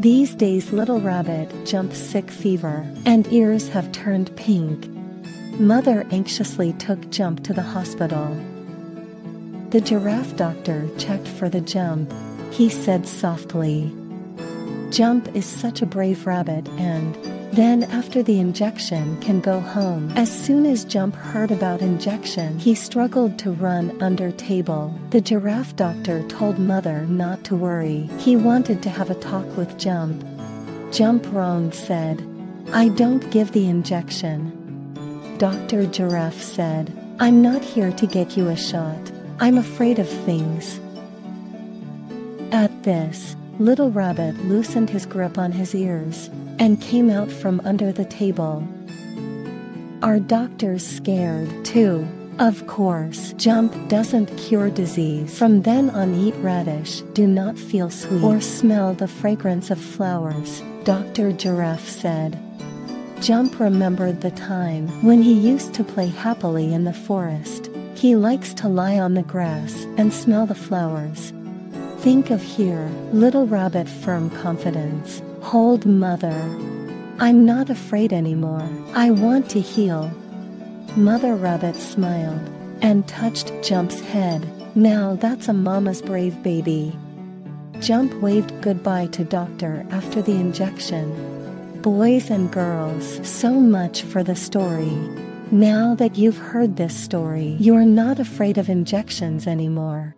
These days little rabbit jumps sick fever and ears have turned pink. Mother anxiously took Jump to the hospital. The giraffe doctor checked for the jump. He said softly, Jump is such a brave rabbit and then after the injection can go home. As soon as Jump heard about injection, he struggled to run under table. The giraffe doctor told mother not to worry. He wanted to have a talk with Jump. Jump Roan said, I don't give the injection. Dr. Giraffe said, I'm not here to get you a shot. I'm afraid of things. At this, Little Rabbit loosened his grip on his ears and came out from under the table. Are doctors scared too? Of course, jump doesn't cure disease. From then on, eat radish, do not feel sweet or smell the fragrance of flowers, Dr. Giraffe said. Jump remembered the time when he used to play happily in the forest. He likes to lie on the grass and smell the flowers. Think of here, little rabbit firm confidence. Hold mother. I'm not afraid anymore. I want to heal. Mother rabbit smiled and touched Jump's head. Now that's a mama's brave baby. Jump waved goodbye to doctor after the injection. Boys and girls, so much for the story. Now that you've heard this story, you're not afraid of injections anymore.